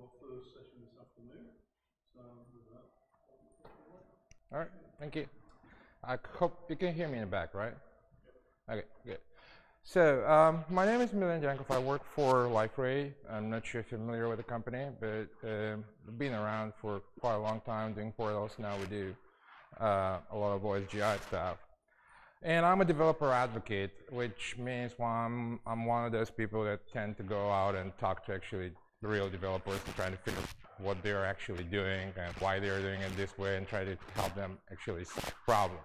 our first session this afternoon. So with that, All right, thank you. I hope you can hear me in the back, right? Okay, good. So um, my name is Milen Dyankov. I work for LifeRay. I'm not sure if you're familiar with the company, but um, we've been around for quite a long time doing portals. Now we do uh, a lot of OSGI stuff. And I'm a developer advocate, which means well, I'm, I'm one of those people that tend to go out and talk to actually the real developers and try to figure out what they're actually doing and why they're doing it this way and try to help them actually solve problems.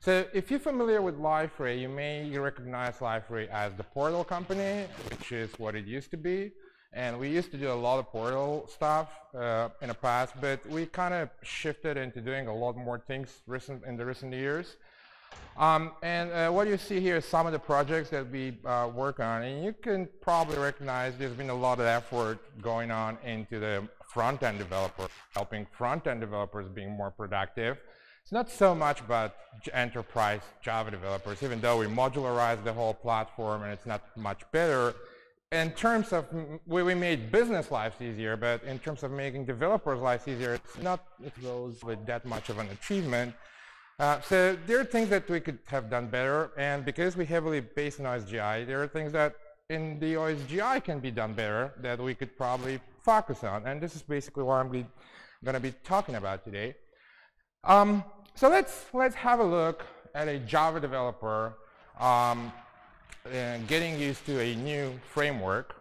So if you're familiar with LifeRay, you may recognize LifeRay as the portal company, which is what it used to be. And we used to do a lot of portal stuff uh, in the past, but we kind of shifted into doing a lot more things recent, in the recent years. Um, and uh, what you see here is some of the projects that we uh, work on. And you can probably recognize there's been a lot of effort going on into the front-end developer, helping front-end developers being more productive. It's not so much about enterprise Java developers, even though we modularized the whole platform and it's not much better. In terms of, we, we made business lives easier, but in terms of making developers' lives easier, it's not it goes with that much of an achievement. Uh, so there are things that we could have done better, and because we heavily based on OSGI, there are things that in the OSGI can be done better that we could probably focus on, and this is basically what I'm going to be talking about today. Um, so let's let's have a look at a Java developer um, getting used to a new framework.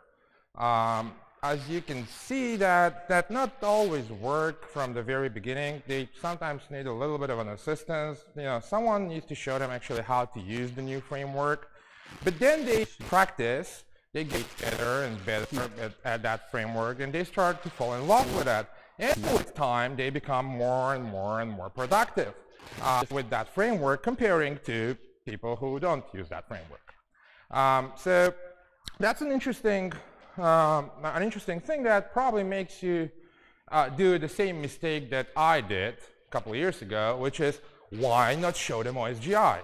Um, as you can see that that not always work from the very beginning. They sometimes need a little bit of an assistance. You know, someone needs to show them actually how to use the new framework. But then they practice, they get better and better at, at that framework, and they start to fall in love with that. And with time, they become more and more and more productive uh, with that framework comparing to people who don't use that framework. Um, so that's an interesting, um, an interesting thing that probably makes you uh, do the same mistake that I did a couple of years ago, which is why not show them OSGI?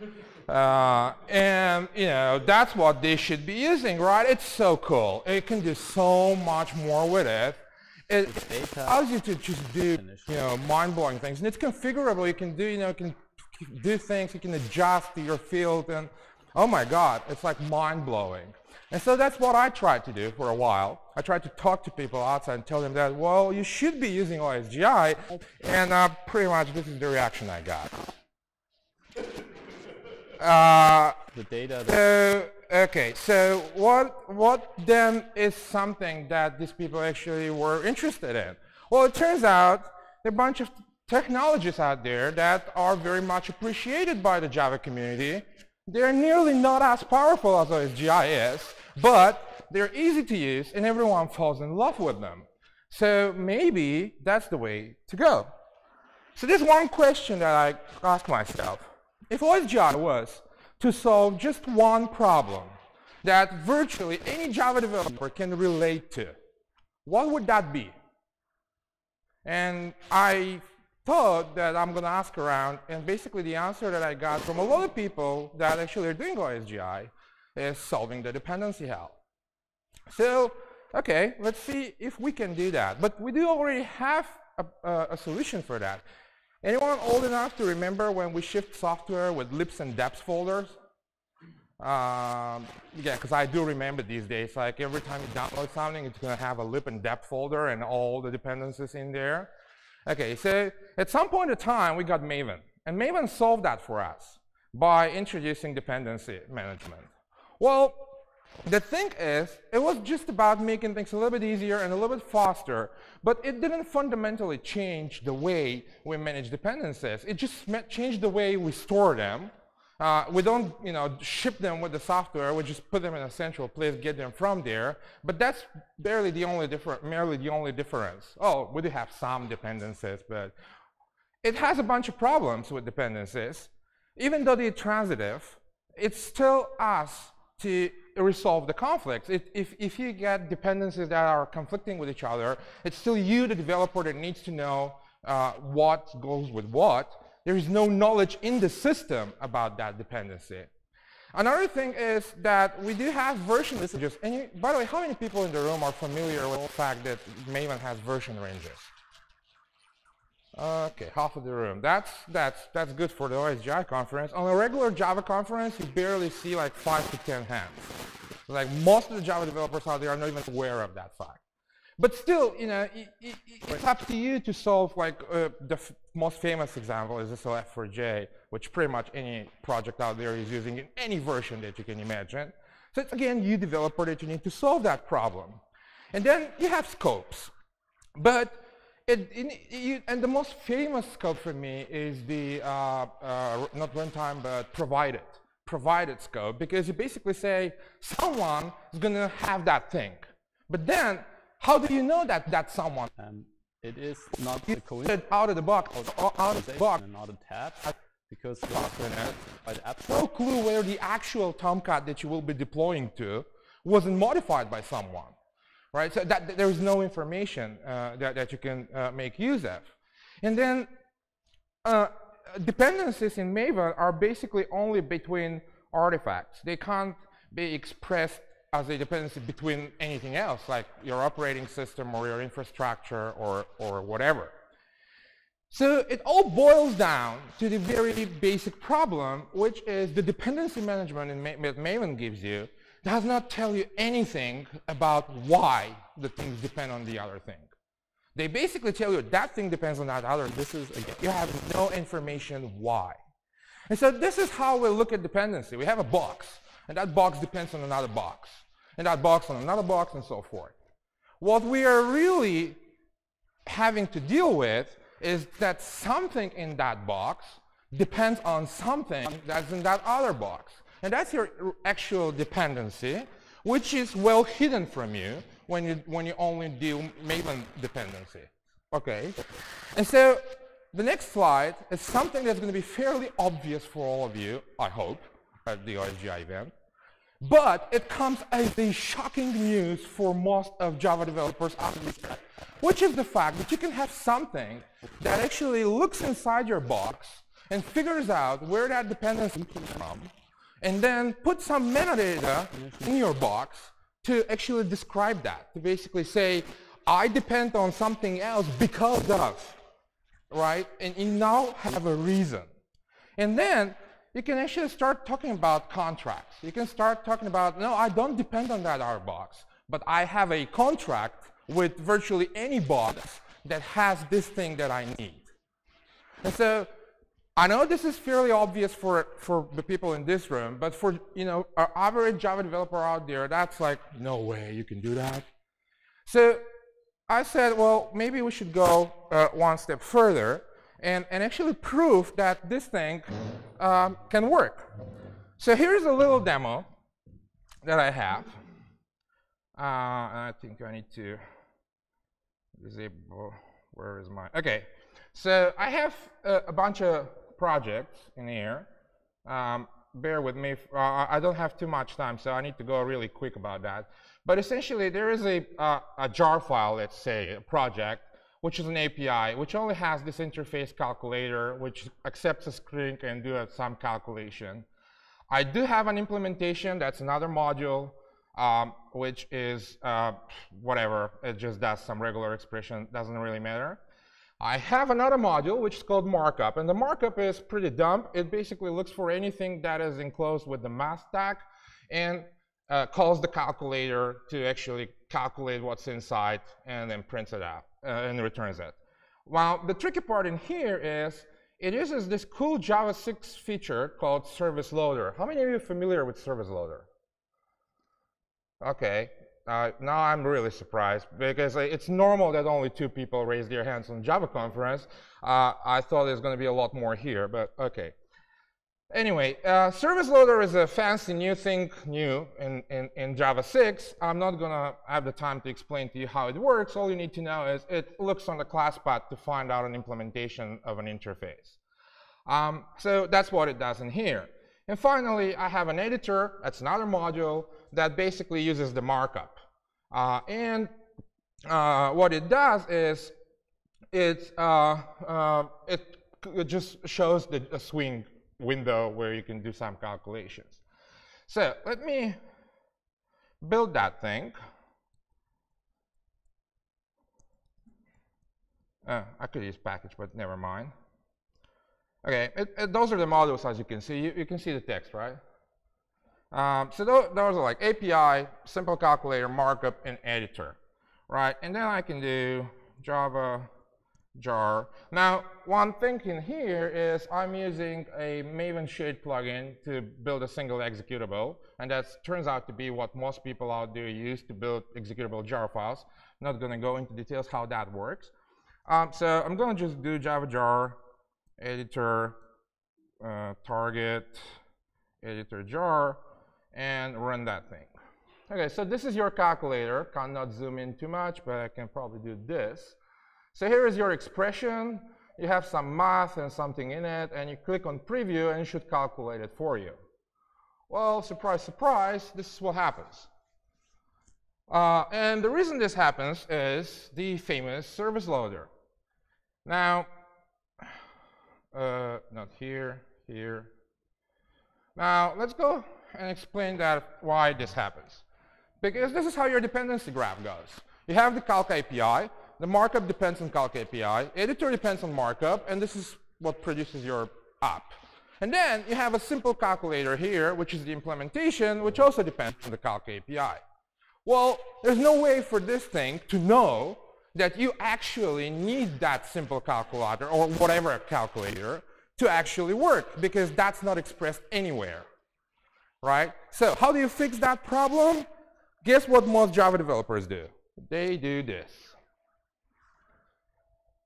Uh, and you know that's what they should be using, right? It's so cool. It can do so much more with it it allows you to just do, you know, mind-blowing things. And it's configurable. You can do, you know, you can do things. You can adjust to your field. And oh my God, it's like mind-blowing. And so that's what I tried to do for a while. I tried to talk to people outside and tell them that, well, you should be using OSGI. And uh, pretty much this is the reaction I got. Uh, the data. So, okay, so what, what then is something that these people actually were interested in? Well, it turns out there are a bunch of technologies out there that are very much appreciated by the Java community. They're nearly not as powerful as OSGI is, but they're easy to use and everyone falls in love with them. So maybe that's the way to go. So there's one question that I ask myself. If OSGI was to solve just one problem that virtually any Java developer can relate to, what would that be? And I thought that I'm going to ask around, and basically the answer that I got from a lot of people that actually are doing OSGI is solving the dependency hell. So, okay, let's see if we can do that. But we do already have a, a solution for that. Anyone old enough to remember when we shipped software with libs and deps folders? Um, yeah, because I do remember these days, like every time you download something, it's going to have a lib and dep folder and all the dependencies in there. Okay, so at some point in time, we got Maven. And Maven solved that for us by introducing dependency management. Well, the thing is, it was just about making things a little bit easier and a little bit faster, but it didn't fundamentally change the way we manage dependencies. It just changed the way we store them. Uh, we don't, you know, ship them with the software. We just put them in a central place, get them from there. But that's barely the only difference, merely the only difference. Oh, we do have some dependencies, but it has a bunch of problems with dependencies. Even though they're transitive, it's still us to resolve the conflicts. It, if, if you get dependencies that are conflicting with each other, it's still you, the developer, that needs to know uh, what goes with what. There is no knowledge in the system about that dependency. Another thing is that we do have version messages. And you, by the way, how many people in the room are familiar with the fact that Maven has version ranges? Okay, half of the room. That's that's that's good for the OSGI conference. On a regular Java conference, you barely see like five to ten hands. Like most of the Java developers out there are not even aware of that fact. But still, you know, it, it, it's up to you to solve like uh, the most famous example is SLF4J, which pretty much any project out there is using in any version that you can imagine. So it's again you developer that you need to solve that problem. And then you have scopes. But it, it, it, and the most famous scope for me is the, uh, uh, not runtime, but provided, provided scope, because you basically say someone is going to have that thing. But then, how do you know that that someone? Um, it is not you a coincidence. out of the box, out of the box. and not a tab, because by the app No clue where the actual Tomcat that you will be deploying to wasn't modified by someone right? So that, there is no information uh, that, that you can uh, make use of. And then uh, dependencies in Maven are basically only between artifacts. They can't be expressed as a dependency between anything else, like your operating system or your infrastructure or, or whatever. So it all boils down to the very basic problem, which is the dependency management that Maven gives you does not tell you anything about why the things depend on the other thing. They basically tell you that thing depends on that other. This is, again, you have no information why. And so this is how we look at dependency. We have a box, and that box depends on another box, and that box on another box, and so forth. What we are really having to deal with is that something in that box depends on something that's in that other box. And that's your actual dependency, which is well hidden from you when you, when you only do Maven dependency. Okay? And so the next slide is something that's going to be fairly obvious for all of you, I hope, at the OSGI event. But it comes as a shocking news for most of Java developers out there, which is the fact that you can have something that actually looks inside your box and figures out where that dependency came from, and then put some metadata in your box to actually describe that, to basically say, I depend on something else because of, right? And you now have a reason. And then you can actually start talking about contracts. You can start talking about, no, I don't depend on that R box, but I have a contract with virtually any box that has this thing that I need. And so I know this is fairly obvious for, for the people in this room, but for you know our average Java developer out there, that's like, no way you can do that. So I said, well, maybe we should go uh, one step further and, and actually prove that this thing um, can work. So here's a little demo that I have. Uh, I think I need to disable, where is my, okay. So I have a, a bunch of projects in here. Um, bear with me. Uh, I don't have too much time, so I need to go really quick about that. But essentially, there is a, uh, a jar file, let's say, a project, which is an API, which only has this interface calculator, which accepts a string and do some calculation. I do have an implementation, that's another module, um, which is uh, whatever, it just does some regular expression, doesn't really matter. I have another module which is called markup, and the markup is pretty dumb. It basically looks for anything that is enclosed with the math stack and uh, calls the calculator to actually calculate what's inside and then prints it out uh, and returns it. Well, the tricky part in here is it uses this cool Java 6 feature called service loader. How many of you are familiar with service loader? Okay, uh, now I'm really surprised because it's normal that only two people raise their hands on Java conference. Uh, I thought there's going to be a lot more here, but okay. Anyway, uh, service loader is a fancy new thing, new in, in, in Java 6. I'm not going to have the time to explain to you how it works. All you need to know is it looks on the class path to find out an implementation of an interface. Um, so that's what it does in here. And finally, I have an editor, that's another module, that basically uses the markup. Uh, and uh, what it does is it, uh, uh, it, it, just shows the swing window where you can do some calculations. So let me build that thing. Uh, I could use package, but never mind. Okay, it, it, those are the modules as you can see. You, you can see the text, right? Um, so those, those are like API, simple calculator, markup, and editor, right? And then I can do Java jar. Now, one thing in here is I'm using a Maven Shade plugin to build a single executable, and that turns out to be what most people out there use to build executable jar files. Not going to go into details how that works. Um, so I'm going to just do Java jar editor uh, target editor jar and run that thing. Okay, so this is your calculator. Cannot zoom in too much, but I can probably do this. So here is your expression. You have some math and something in it, and you click on preview, and it should calculate it for you. Well, surprise, surprise, this is what happens. Uh, and the reason this happens is the famous service loader. Now, uh, not here, here. Now, let's go and explain that why this happens. Because this is how your dependency graph goes. You have the calc API, the markup depends on calc API, editor depends on markup, and this is what produces your app. And then you have a simple calculator here, which is the implementation, which also depends on the calc API. Well, there's no way for this thing to know that you actually need that simple calculator or whatever calculator to actually work because that's not expressed anywhere, right? So how do you fix that problem? Guess what most Java developers do? They do this.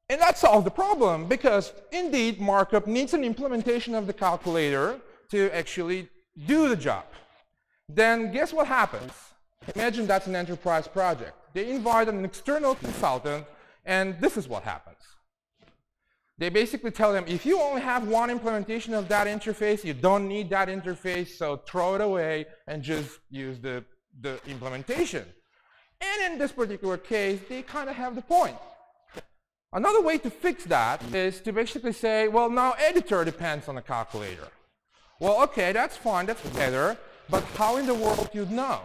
And that solves the problem because indeed markup needs an implementation of the calculator to actually do the job. Then guess what happens? Imagine that's an enterprise project. They invite an external consultant and this is what happens. They basically tell them, if you only have one implementation of that interface, you don't need that interface, so throw it away and just use the, the implementation. And in this particular case, they kind of have the point. Another way to fix that is to basically say, well, now editor depends on the calculator. Well, okay, that's fine, that's better, but how in the world you'd know?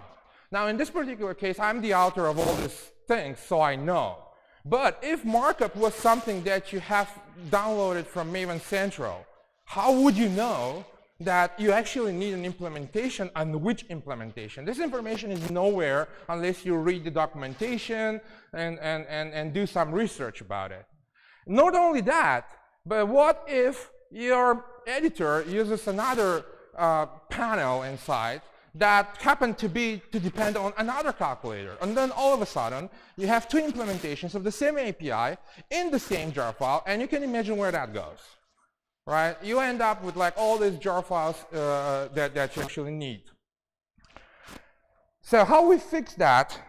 Now, in this particular case, I'm the author of all these things, so I know. But if markup was something that you have downloaded from Maven Central, how would you know that you actually need an implementation and which implementation? This information is nowhere unless you read the documentation and, and, and, and do some research about it. Not only that, but what if your editor uses another uh, panel inside that happen to be to depend on another calculator. And then all of a sudden, you have two implementations of the same API in the same jar file, and you can imagine where that goes. Right? You end up with like all these jar files uh, that, that you actually need. So how we fix that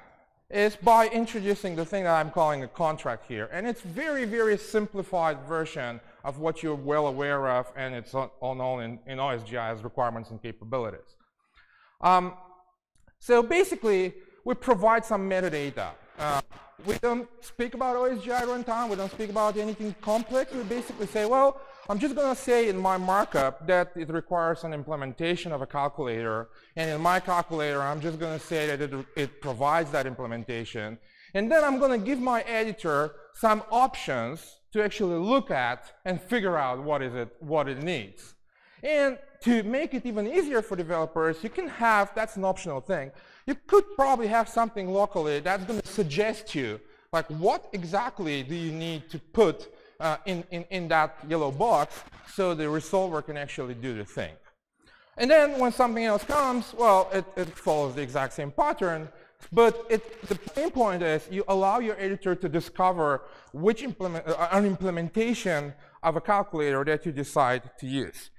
is by introducing the thing that I'm calling a contract here. And it's very, very simplified version of what you're well aware of, and it's all known in, in OSGI requirements and capabilities. Um, so basically, we provide some metadata. Uh, we don't speak about OSGI runtime. We don't speak about anything complex. We basically say, well, I'm just going to say in my markup that it requires an implementation of a calculator. And in my calculator, I'm just going to say that it, it provides that implementation. And then I'm going to give my editor some options to actually look at and figure out what is it, what it needs. And to make it even easier for developers, you can have, that's an optional thing, you could probably have something locally that's going to suggest you, like what exactly do you need to put uh, in, in, in that yellow box so the resolver can actually do the thing. And then when something else comes, well, it, it follows the exact same pattern, but it, the main point is you allow your editor to discover which implement, uh, an implementation of a calculator that you decide to use.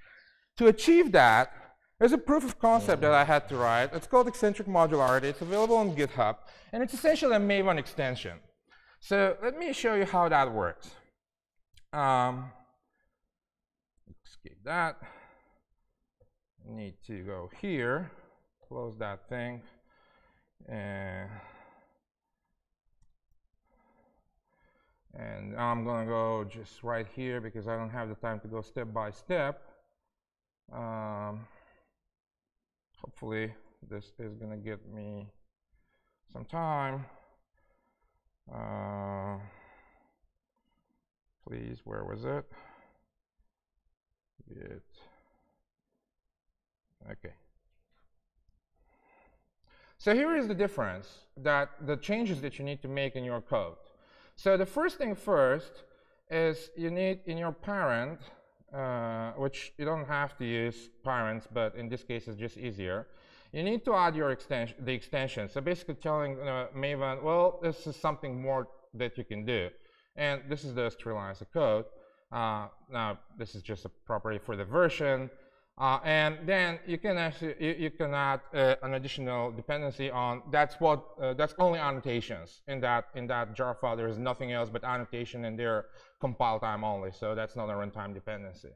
To achieve that, there's a proof of concept that I had to write. It's called eccentric modularity. It's available on GitHub, and it's essentially a Maven extension. So let me show you how that works. Um, skip that. Need to go here, close that thing, and and I'm gonna go just right here because I don't have the time to go step by step. Um, hopefully this is gonna give me some time. Uh, please, where was it? It. Okay. So here is the difference that the changes that you need to make in your code. So the first thing first is you need in your parent, uh, which you don't have to use parents, but in this case it's just easier. You need to add your extension, the extension. So basically telling uh, Maven, well, this is something more that you can do. And this is those three lines of code. Uh, now, this is just a property for the version. Uh, and then you can actually you, you can add uh, an additional dependency on that's what uh, that's only annotations in that in that jar file. There is nothing else but annotation and they're compile time only. So that's not a runtime dependency.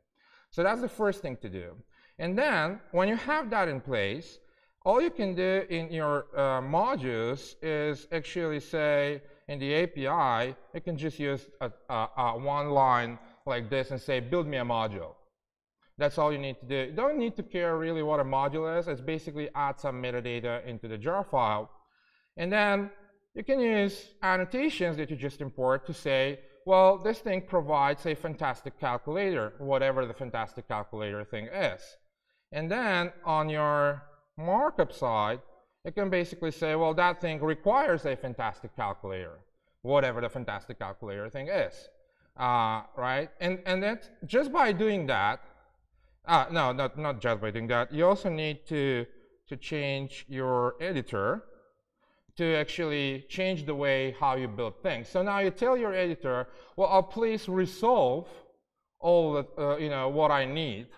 So that's the first thing to do. And then when you have that in place, all you can do in your uh, modules is actually say in the API, you can just use a, a, a one line like this and say, build me a module. That's all you need to do. You don't need to care really what a module is. It's basically add some metadata into the jar file. And then you can use annotations that you just import to say, well, this thing provides a fantastic calculator, whatever the fantastic calculator thing is. And then on your markup side, you can basically say, well, that thing requires a fantastic calculator, whatever the fantastic calculator thing is, uh, right? And, and that just by doing that, uh, no, not, not just by doing that, you also need to, to change your editor to actually change the way how you build things. So now you tell your editor, well, I'll please resolve all the, uh, you know, what I need.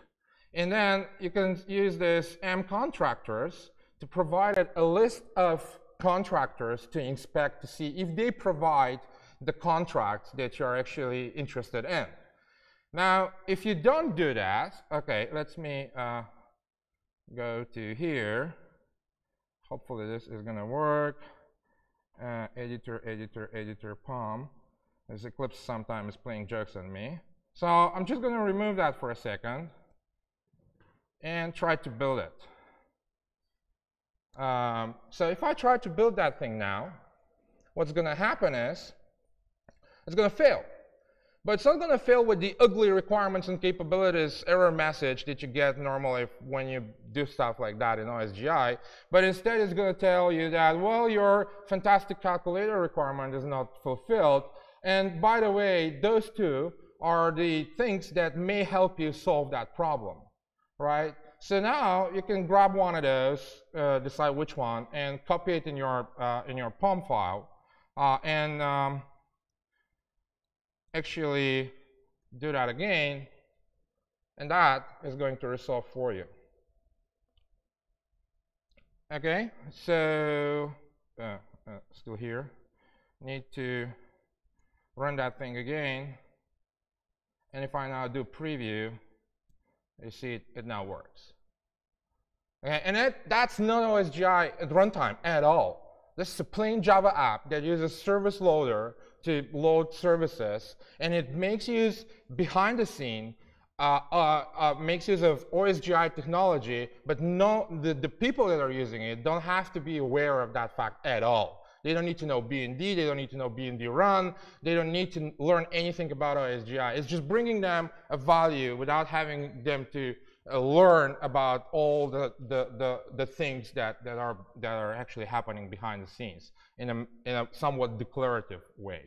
And then you can use this m contractors to provide a list of contractors to inspect to see if they provide the contracts that you're actually interested in. Now, if you don't do that, okay, let me uh, go to here. Hopefully this is going to work. Uh, editor, editor, editor, POM. This Eclipse sometimes playing jokes on me. So I'm just going to remove that for a second and try to build it. Um, so if I try to build that thing now, what's going to happen is it's going to fail. But it's not going to fail with the ugly requirements and capabilities error message that you get normally when you do stuff like that in OSGI. But instead, it's going to tell you that, well, your fantastic calculator requirement is not fulfilled. And by the way, those two are the things that may help you solve that problem, right? So now you can grab one of those, uh, decide which one, and copy it in your uh, in your POM file, uh, and um, actually do that again, and that is going to resolve for you. Okay, so uh, uh, still here. Need to run that thing again, and if I now do preview, you see it, it now works. Okay, and it, that's not OSGI at runtime at all. This is a plain Java app that uses service loader to load services, and it makes use behind the scene, uh, uh, uh, makes use of OSGI technology, but no, the, the people that are using it don't have to be aware of that fact at all. They don't need to know BND, they don't need to know BND run, they don't need to learn anything about OSGI. It's just bringing them a value without having them to uh, learn about all the, the, the, the, things that, that, are, that are actually happening behind the scenes in a, in a somewhat declarative way.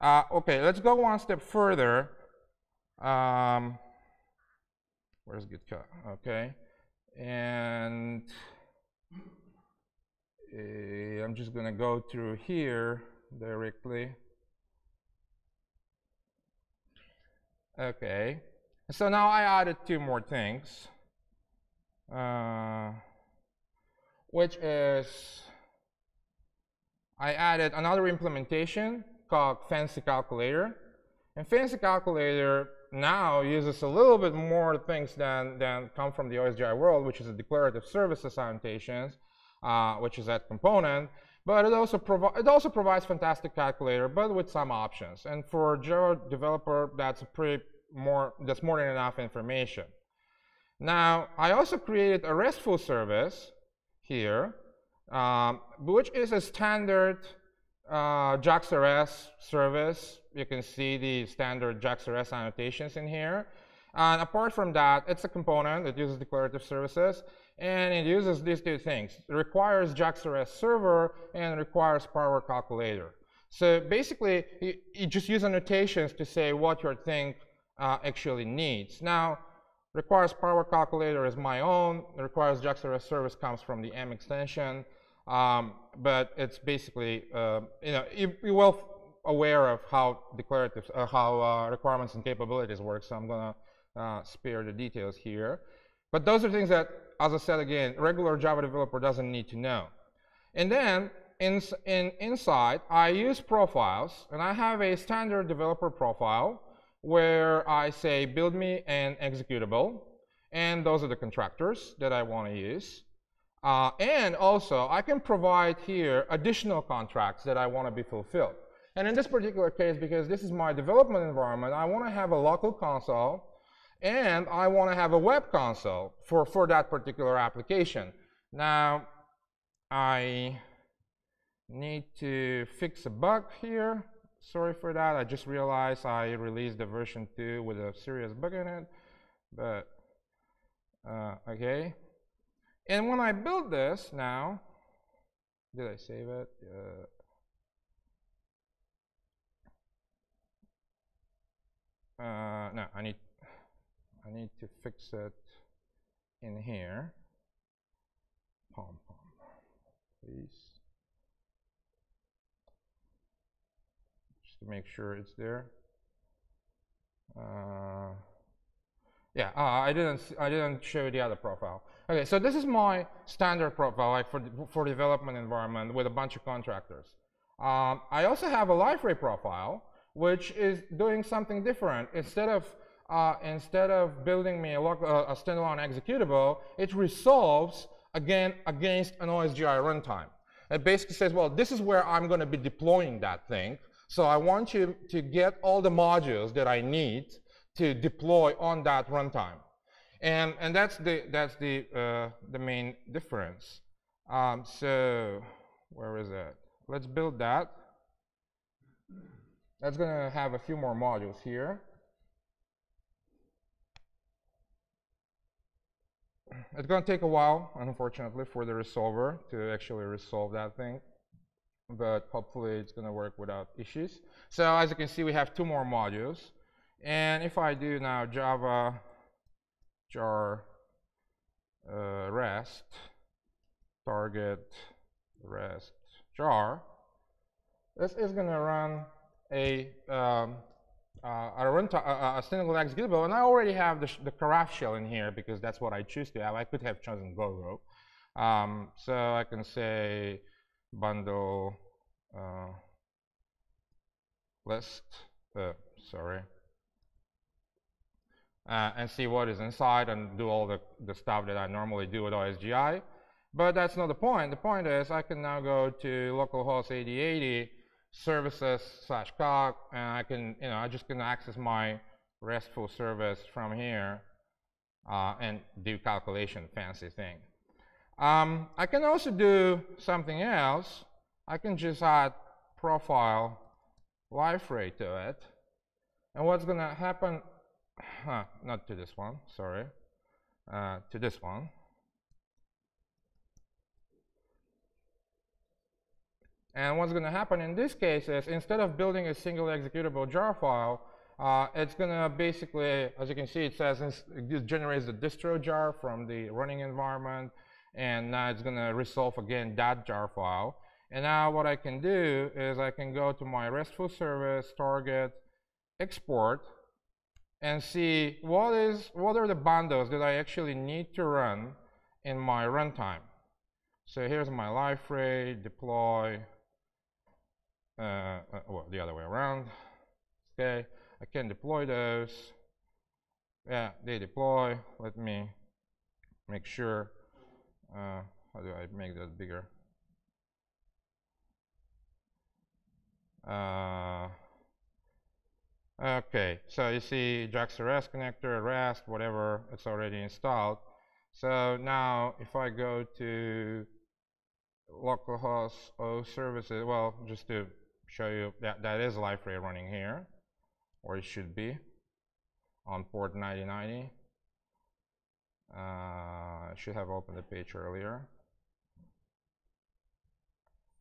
Uh, okay, let's go one step further. Um, where's Git Okay, and uh, I'm just going to go through here directly. Okay, so now I added two more things, uh, which is I added another implementation called Fancy Calculator. And Fancy Calculator now uses a little bit more things than, than come from the OSGI world, which is a declarative services annotations, uh, which is that component. But it also, it also provides fantastic calculator, but with some options. And for a Java developer, that's a pretty more that's more than enough information. Now, I also created a RESTful service here, um, which is a standard uh, JAX-RS service. You can see the standard JAX-RS annotations in here. And apart from that, it's a component that uses declarative services, and it uses these two things. It requires JAX-RS server and requires power calculator. So basically, you, you just use annotations to say what your thing uh, actually needs. Now, requires power calculator is my own. It requires JAX-RS service comes from the M extension. Um, but it's basically, uh, you know, you, you're well aware of how declarative, uh, how uh, requirements and capabilities work, so I'm gonna uh, spare the details here. But those are things that, as I said again, regular Java developer doesn't need to know. And then in, in inside, I use profiles, and I have a standard developer profile where I say build me an executable, and those are the contractors that I want to use. Uh, and also, I can provide here additional contracts that I want to be fulfilled. And in this particular case, because this is my development environment, I want to have a local console, and I want to have a web console for, for that particular application. Now, I need to fix a bug here. Sorry for that. I just realized I released the version 2 with a serious bug in it. But, uh, okay. And when I build this now, did I save it? Uh, uh, no, I need I need to fix it in here. Pom pom, please. Just to make sure it's there. Uh, yeah, uh, I didn't I didn't show the other profile. Okay, so this is my standard profile like for, for development environment with a bunch of contractors. Um, I also have a liferay profile, which is doing something different. Instead of uh, instead of building me a, a, standalone executable, it resolves again against an OSGI runtime. It basically says, well, this is where I'm going to be deploying that thing. So I want you to get all the modules that I need to deploy on that runtime. And, and that's the, that's the, uh, the main difference. Um, so where is it? Let's build that. That's going to have a few more modules here. It's going to take a while, unfortunately, for the resolver to actually resolve that thing. But hopefully it's going to work without issues. So as you can see, we have two more modules. And if I do now Java jar uh, rest target rest jar, this is going to run a um, uh, a, runtime, uh, a single executable, and I already have the, the Karaf shell in here because that's what I choose to have. I could have chosen Gogo. Um, so I can say bundle uh, list, uh, sorry, uh, and see what is inside and do all the, the stuff that I normally do with OSGI. But that's not the point. The point is I can now go to localhost 8080 services slash cog, and I can, you know, I just can access my RESTful service from here uh, and do calculation, fancy thing. Um, I can also do something else. I can just add profile liferay to it. And what's going to happen not to this one, sorry, uh, to this one. And what's going to happen in this case is instead of building a single executable jar file, uh, it's going to basically, as you can see, it says it generates the distro jar from the running environment, and now it's going to resolve again that jar file. And now what I can do is I can go to my RESTful service, target, export, and see what is what are the bundles that I actually need to run in my runtime. So here's my liferay, deploy, uh, uh, well, the other way around. Okay, I can deploy those. Yeah, they deploy. Let me make sure. Uh, how do I make that bigger? Uh, Okay, so you see Jax REST connector, REST, whatever, it's already installed. So now if I go to localhost O services, well, just to show you that that is Liferay running here, or it should be on port 9090. Uh, I should have opened the page earlier.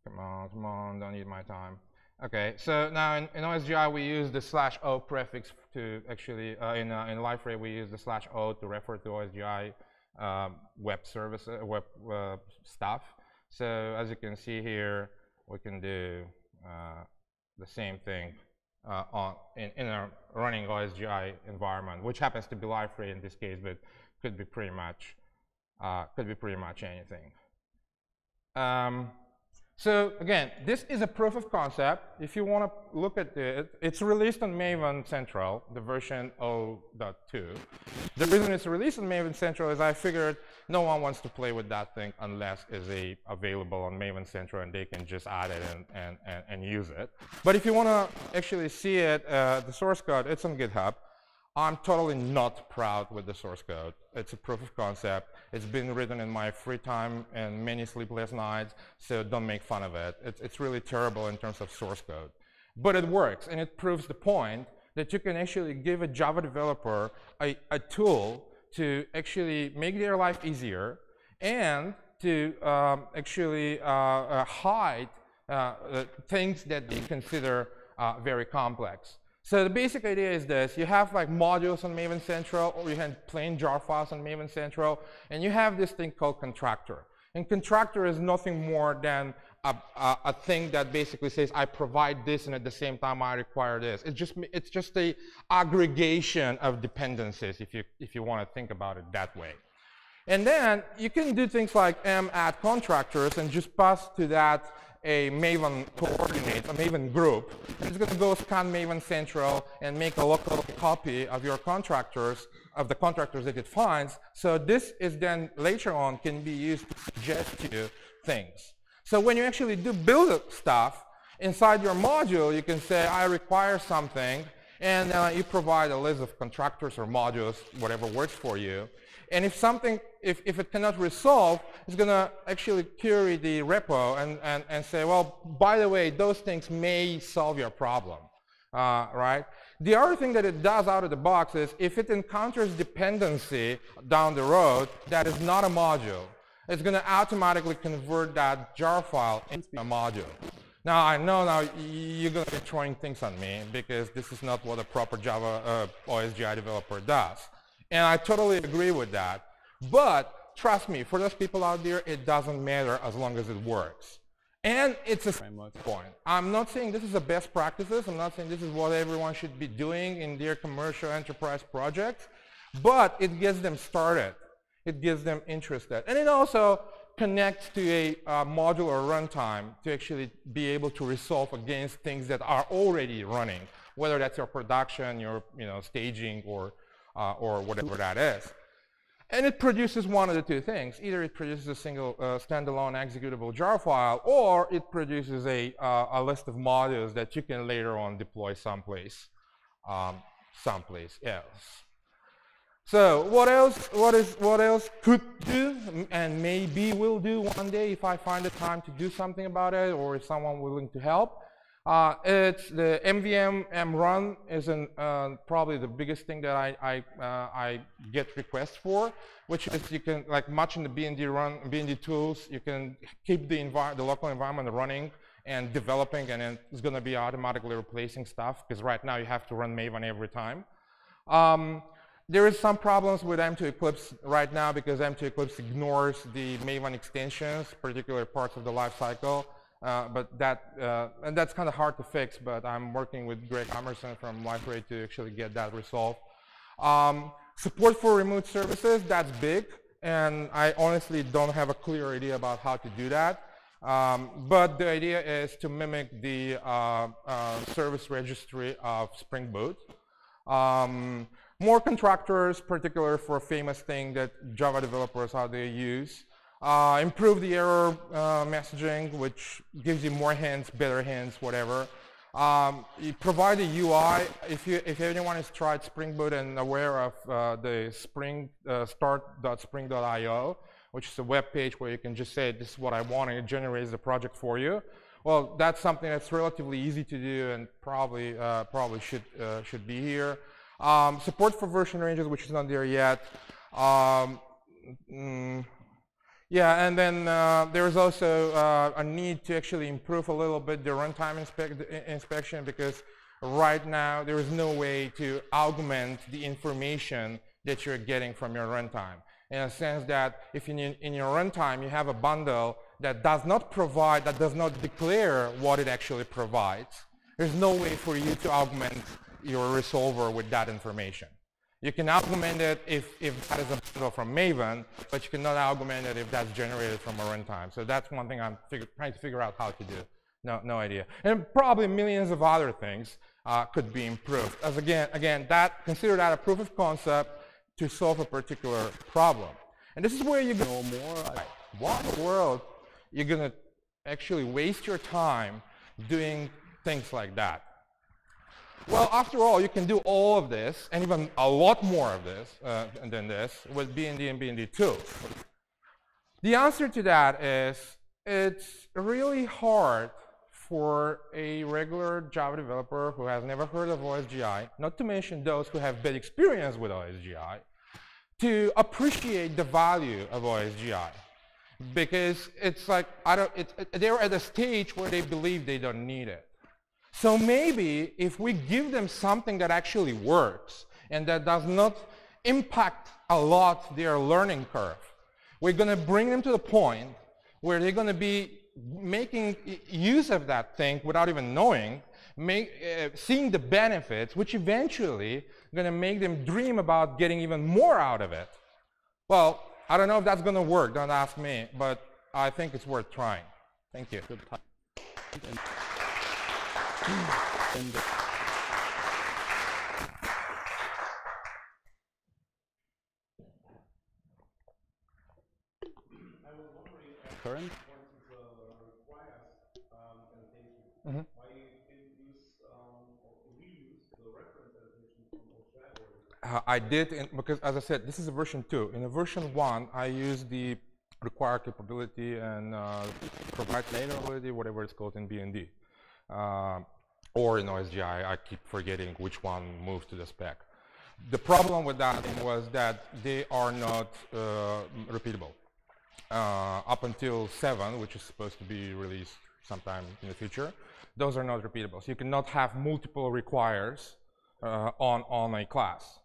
Come on, come on, don't need my time. Okay, so now in, in OSGI we use the slash O prefix to actually, uh, in, uh, in Liferay we use the slash O to refer to OSGI um, web service, uh, web uh, stuff. So as you can see here, we can do uh, the same thing uh, on in, in a running OSGI environment, which happens to be Liferay in this case, but could be pretty much uh, could be pretty much anything. Um, so again, this is a proof of concept. If you want to look at it, it's released on Maven Central, the version 0.2. The reason it's released on Maven Central is I figured no one wants to play with that thing unless it's a, available on Maven Central and they can just add it and, and, and, and use it. But if you want to actually see it, uh, the source code, it's on GitHub. I'm totally not proud with the source code. It's a proof of concept. It's been written in my free time and many sleepless nights, so don't make fun of it. It's, it's really terrible in terms of source code. But it works, and it proves the point that you can actually give a Java developer a, a tool to actually make their life easier and to um, actually uh, uh, hide uh, things that they consider uh, very complex. So the basic idea is this. You have like modules on Maven Central, or you have plain jar files on Maven Central, and you have this thing called contractor. And contractor is nothing more than a, a, a, thing that basically says I provide this and at the same time I require this. It's just it's just a aggregation of dependencies if you if you want to think about it that way. And then you can do things like m add contractors and just pass to that a Maven coordinate, a Maven group. It's going to go scan Maven Central and make a local copy of your contractors, of the contractors that it finds. So this is then later on can be used to suggest you things. So when you actually do build stuff, inside your module, you can say, I require something, and uh, you provide a list of contractors or modules, whatever works for you. And if something, if, if it cannot resolve, it's going to actually query the repo and, and, and say, well, by the way, those things may solve your problem, uh, right? The other thing that it does out of the box is if it encounters dependency down the road that is not a module, it's going to automatically convert that jar file into a module. Now, I know now you're going to be throwing things on me because this is not what a proper Java uh, OSGI developer does. And I totally agree with that. But trust me, for those people out there, it doesn't matter as long as it works. And it's a framework point. I'm not saying this is the best practices. I'm not saying this is what everyone should be doing in their commercial enterprise projects. But it gets them started. It gets them interested. And it also connects to a uh, module or runtime to actually be able to resolve against things that are already running, whether that's your production, your you know, staging, or uh, or whatever that is. And it produces one of the two things. Either it produces a single uh, standalone executable jar file, or it produces a, uh, a list of modules that you can later on deploy someplace, um, someplace else. So what else, what, is, what else could do and maybe will do one day if I find the time to do something about it or if someone willing to help uh, it's the MVM mrun is an, uh, probably the biggest thing that I I, uh, I, get requests for, which is you can like much in the BND run BND tools you can keep the the local environment running and developing, and it's going to be automatically replacing stuff because right now you have to run Maven every time. Um, there is some problems with M2 Eclipse right now because M2 Eclipse ignores the Maven extensions, particular parts of the lifecycle. Uh, but that uh, and that's kind of hard to fix. But I'm working with Greg Amerson from Liferay to actually get that resolved. Um, support for remote services that's big, and I honestly don't have a clear idea about how to do that. Um, but the idea is to mimic the uh, uh service registry of Spring Boot. Um, more contractors, particular for a famous thing that Java developers how they use. Uh, improve the error uh, messaging, which gives you more hints, better hints, whatever. Um, provide a UI. If you if anyone has tried Spring Boot and aware of uh, the Spring uh, start.spring.io, which is a web page where you can just say this is what I want and it generates the project for you. Well, that's something that's relatively easy to do and probably uh, probably should uh, should be here. Um, support for version ranges, which is not there yet. Um, mm, yeah, and then uh, there's also uh, a need to actually improve a little bit the runtime inspection because right now there is no way to augment the information that you're getting from your runtime. In a sense that if in, in your runtime you have a bundle that does not provide, that does not declare what it actually provides, there's no way for you to augment your resolver with that information. You can augment it if, if that is a bundle from Maven, but you cannot augment it if that's generated from a runtime. So that's one thing I'm trying to figure out how to do. No, no idea. And probably millions of other things uh, could be improved. As again, again, that consider that a proof of concept to solve a particular problem. And this is where you go more. Like, what in the world you're gonna actually waste your time doing things like that? Well, after all, you can do all of this, and even a lot more of this uh, than this, with BND and Bndtools. The answer to that is it's really hard for a regular Java developer who has never heard of OSGI, not to mention those who have bad experience with OSGI, to appreciate the value of OSGI. Because it's like, I don't, it, they're at a stage where they believe they don't need it. So maybe if we give them something that actually works and that does not impact a lot their learning curve, we're going to bring them to the point where they're going to be making use of that thing without even knowing, make, uh, seeing the benefits, which eventually going to make them dream about getting even more out of it. Well, I don't know if that's going to work. Don't ask me, but I think it's worth trying. Thank you. Current? Mm -hmm. Uh, I did, in, because as I said, this is a version 2. In a version 1, I use the require capability and uh, provide later ability, whatever it's called in BND. Uh, or in OSGI, I keep forgetting which one moves to the spec. The problem with that was that they are not uh, repeatable. Uh, up until 7, which is supposed to be released sometime in the future, those are not repeatable. So you cannot have multiple requires uh, on, on a class.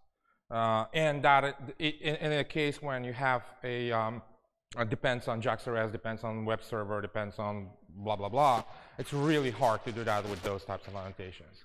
Uh, and that it, in, in, a case when you have a, um, depends on JAX-RS, depends on web server, depends on blah, blah, blah, it's really hard to do that with those types of annotations.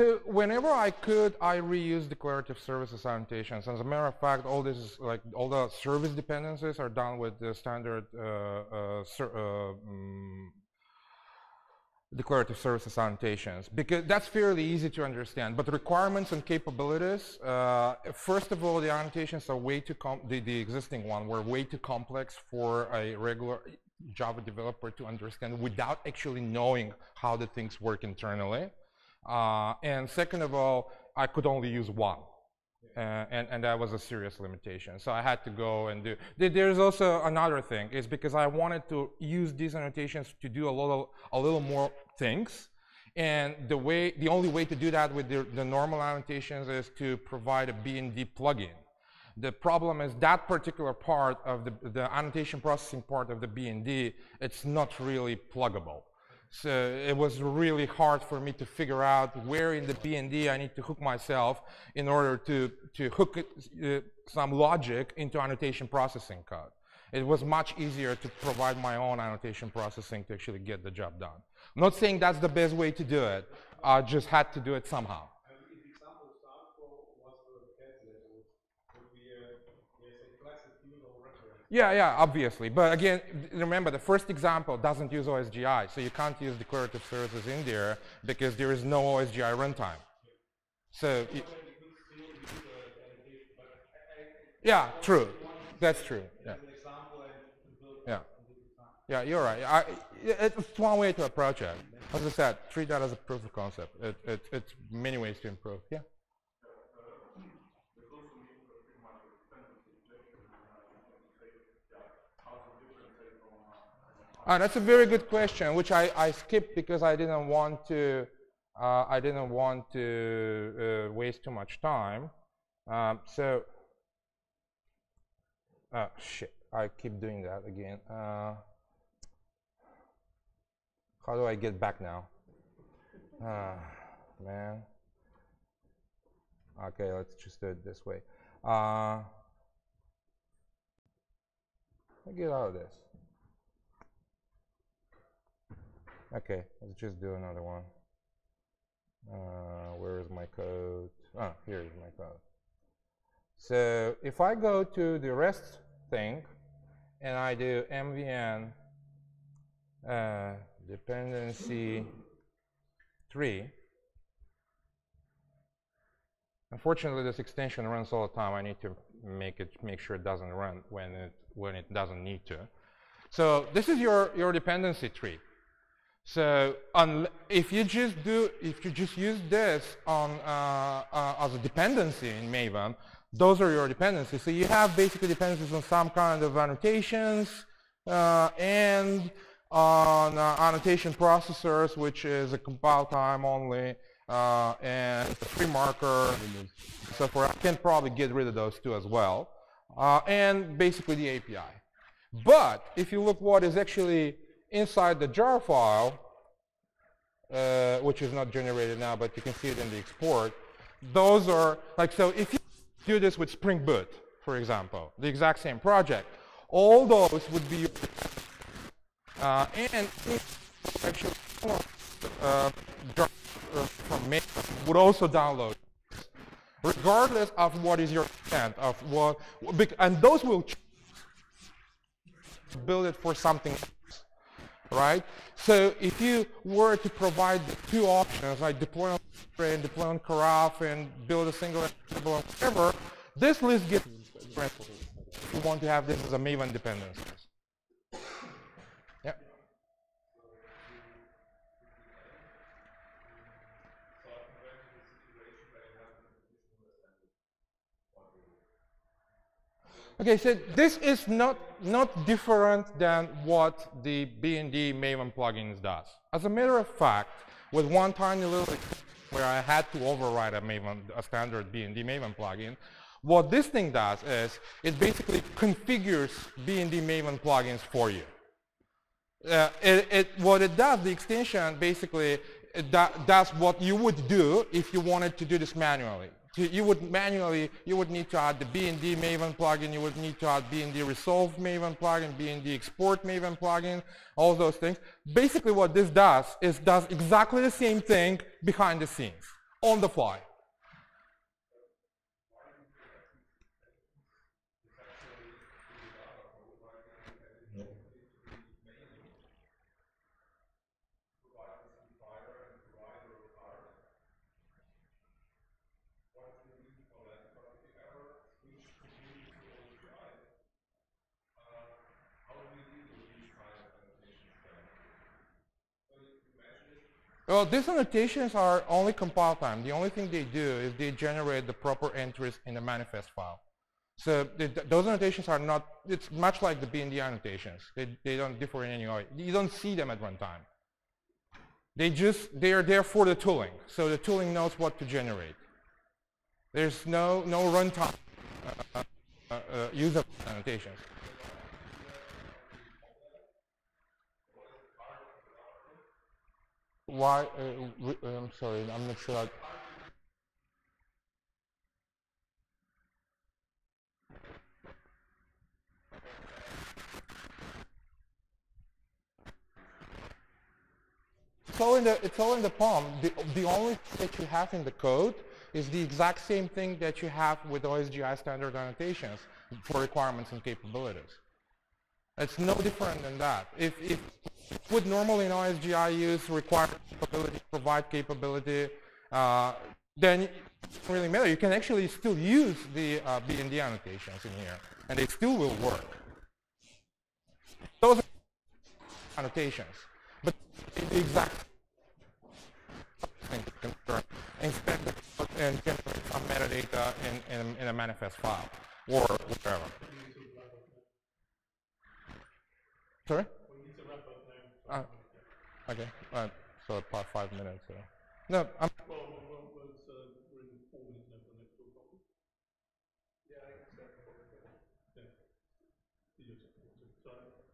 So whenever I could, I reuse declarative services annotations. As a matter of fact, all this is like all the service dependencies are done with the standard uh, uh, uh, um, declarative services annotations because that's fairly easy to understand. But requirements and capabilities, uh, first of all, the annotations are way too the, the existing one were way too complex for a regular Java developer to understand without actually knowing how the things work internally. Uh, and second of all, I could only use one. Uh, and, and that was a serious limitation. So I had to go and do. There's also another thing is because I wanted to use these annotations to do a little a little more things, and the way the only way to do that with the, the normal annotations is to provide a BND plugin. The problem is that particular part of the, the annotation processing part of the BND, it's not really pluggable. So it was really hard for me to figure out where in the BND I need to hook myself in order to, to hook it, uh, some logic into annotation processing code. It was much easier to provide my own annotation processing to actually get the job done. I'm not saying that's the best way to do it. I just had to do it somehow. And if the example sample was the calculator, would be a, yes, a classic user reference. Yeah, yeah, obviously. But again, remember the first example doesn't use OSGI, so you can't use declarative services in there because there is no OSGI runtime. So, y- yeah, true. That's true. Yeah. Yeah. Yeah, you're right. I, it's one way to approach it. As I said, treat that as a proof of concept. It, it, it's many ways to improve. Yeah. Ah, that's a very good question, which I, I skipped because I didn't want to uh, I didn't want to uh, waste too much time. Um, so, oh shit, I keep doing that again. Uh, how do I get back now? Ah, man. Okay, let's just do it this way. Uh, let me get out of this. Okay, let's just do another one. Uh, where is my code? Ah, here is my code. So if I go to the REST thing and I do mvn uh, dependency tree, unfortunately this extension runs all the time. I need to make it make sure it doesn't run when it when it doesn't need to. So this is your your dependency tree. So if you just do, if you just use this on uh, uh, as a dependency in Maven, those are your dependencies. So you have basically dependencies on some kind of annotations uh, and on uh, annotation processors, which is a compile time only, uh, and a FreeMarker. So for I can probably get rid of those two as well, uh, and basically the API. But if you look what is actually inside the jar file, uh, which is not generated now, but you can see it in the export, those are, like, so if you do this with Spring Boot, for example, the exact same project, all those would be, uh, and actually, from would also download regardless of what is your intent of what and those will build it for something right? So if you were to provide two options, like deploy on and deploy on Karaf and build a single example or whatever, this list gets you want to have this as a Maven dependencies. Okay, so this is not, not different than what the BND Maven plugins does. As a matter of fact, with one tiny little where I had to override a Maven, a standard BND Maven plugin, what this thing does is it basically configures BND Maven plugins for you. Uh, it, it, what it does, the extension basically it do, does what you would do if you wanted to do this manually. So you would manually, you would need to add the BND Maven plugin, you would need to add BND Resolve Maven plugin, BND Export Maven plugin, all those things. Basically what this does is does exactly the same thing behind the scenes, on the fly. Well, these annotations are only compile time. The only thing they do is they generate the proper entries in the manifest file. So th th- those annotations are not, it's much like the BND annotations. They, they don't differ in any way. You don't see them at runtime. They just, they are there for the tooling. So the tooling knows what to generate. There's no, no runtime uh, uh, uh, use of annotations. Why, uh, I'm sorry, I'm not sure. I- It's all in the, it's all in the POM. The, the only thing that you have in the code is the exact same thing that you have with OSGI standard annotations for requirements and capabilities. It's no different than that. If, if would normally in OSGI use require capability, provide capability, uh, then it doesn't really matter. You can actually still use the uh, BND annotations in here, and they still will work. Those are annotations, but the exact thing and generate some metadata in, in, in a manifest file or whatever. Sorry? we need to wrap up Uh, okay, uh, so about five minutes. Uh, no, I'm,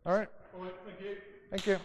all right. All right, thank you. Thank you.